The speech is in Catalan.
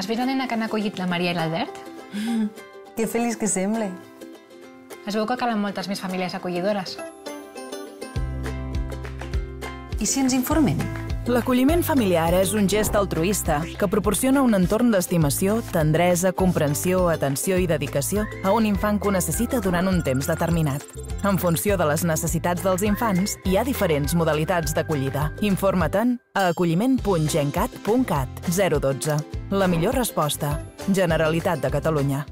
Has vist la nena que han acollit la Maria i l'Albert? Que feliç que sembla. Es veu que calen moltes més famílies acollidores. I si ens informem? L'acolliment familiar és un gest altruista que proporciona un entorn d'estimació, tendresa, comprensió, atenció i dedicació a un infant que ho necessita durant un temps determinat. En funció de les necessitats dels infants, hi ha diferents modalitats d'acollida. Informa-te'n a acolliment.gencat.cat 012. La millor resposta. Generalitat de Catalunya.